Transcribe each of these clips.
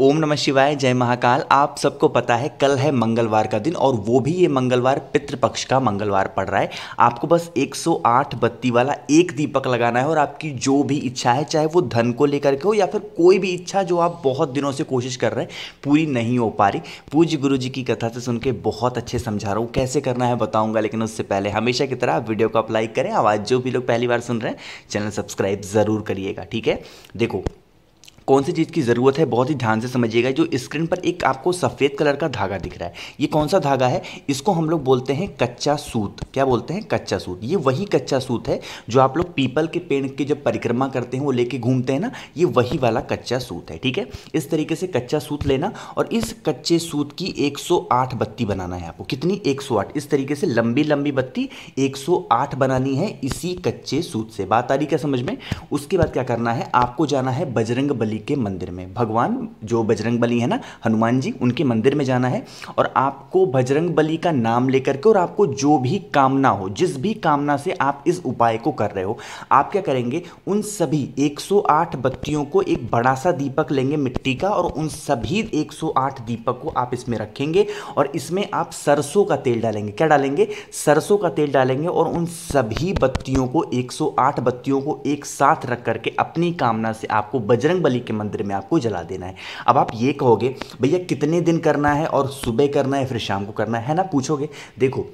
ओम नमः शिवाय, जय महाकाल। आप सबको पता है, कल है मंगलवार का दिन और वो भी ये मंगलवार, पितृपक्ष का मंगलवार पड़ रहा है। आपको बस 108 बत्ती वाला एक दीपक लगाना है और आपकी जो भी इच्छा है, चाहे वो धन को लेकर के हो या फिर कोई भी इच्छा जो आप बहुत दिनों से कोशिश कर रहे हैं, पूरी नहीं हो पा रही। पूज्य गुरु जी की कथा से सुन के बहुत अच्छे समझा रहा हूँ। कैसे करना है बताऊँगा, लेकिन उससे पहले हमेशा की तरह वीडियो को अप्लाई करें, आवाज़ जो भी लोग पहली बार सुन रहे हैं, चैनल सब्सक्राइब ज़रूर करिएगा, ठीक है? देखो कौन सी चीज़ की ज़रूरत है, बहुत ही ध्यान से समझिएगा, जो स्क्रीन पर एक आपको सफ़ेद कलर का धागा दिख रहा है। ये कौन सा धागा है? इसको हम लोग बोलते हैं कच्चा सूत। क्या बोलते हैं? कच्चा सूत। ये वही कच्चा सूत है, जो आप लोग पीपल के पेड़ की जब परिक्रमा करते हैं, वो लेके घूमते हैं ना, ये वही वाला कच्चा सूत है, ठीक है? इस तरीके से कच्चा सूत लेना और इस कच्चे सूत की एक बत्ती बनाना है आपको। कितनी? एक सौ आठ। इस तरीके से लंबी लंबी बत्ती एक सौ आठ बनानी है इसी कच्चे सूत से। बात आ रही क्या समझ में? उसके बाद क्या करना है? आपको जाना है बजरंग बली बली के मंदिर में। भगवान जो बजरंग बली है ना, हनुमान जी, उनके मंदिर में जाना है और आपको बजरंग बली का नाम लेकर के और आपको जो भी कामना हो, जिस भी कामना से आप इस उपाय को कर रहे हो, आप क्या करेंगे? उन सभी 108 बत्तियों को एक बड़ा सा दीपक लेंगे मिट्टी का और उन सभी 108 दीपक को आप इसमें रखेंगे और इसमें आप सरसों का तेल डालेंगे। क्या डालेंगे? सरसों का तेल डालेंगे और उन सभी बत्तियों को 108 बत्तियों को एक साथ रख करके अपनी कामना से आपको बजरंग बली के मंदिर में आपको जला देना है। अब आप ये कहोगे, भैया कितने दिन करना है और सुबह करना है, फिर शाम को करना है? ना? पूछोगे। देखो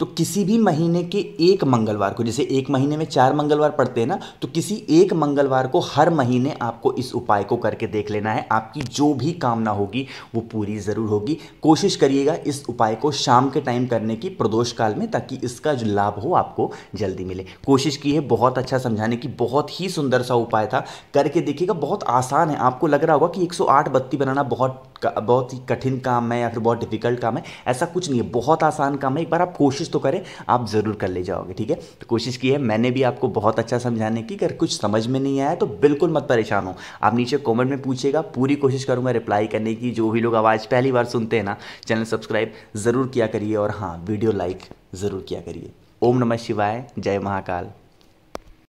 तो किसी भी महीने के एक मंगलवार को, जैसे एक महीने में चार मंगलवार पड़ते हैं ना तो किसी एक मंगलवार को हर महीने आपको इस उपाय को करके देख लेना है। आपकी जो भी कामना होगी, वो पूरी ज़रूर होगी। कोशिश करिएगा इस उपाय को शाम के टाइम करने की, प्रदोष काल में, ताकि इसका जो लाभ हो, आपको जल्दी मिले। कोशिश की है, बहुत अच्छा समझाने की, बहुत ही सुंदर सा उपाय था। करके देखिएगा, बहुत आसान है। आपको लग रहा होगा कि एक बत्ती बनाना बहुत बहुत ही कठिन काम है या फिर बहुत डिफ़िकल्ट काम है, ऐसा कुछ नहीं है, बहुत आसान काम है, एक बार आप कोशिश तो करें, आप ज़रूर कर ले जाओगे, ठीक है? तो कोशिश की है, मैंने भी आपको बहुत अच्छा समझाने की अगर कुछ समझ में नहीं आया तो बिल्कुल मत परेशान हो। आप नीचे कॉमेंट में पूछेगा पूरी कोशिश करूँगा रिप्लाई करने की, जो भी लोग आवाज़ पहली बार सुनते हैं ना, चैनल सब्सक्राइब ज़रूर किया करिए और हाँ वीडियो लाइक ज़रूर किया करिए। ओम नमः शिवाय, जय महाकाल।